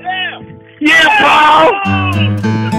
yeah. yeah, Paul.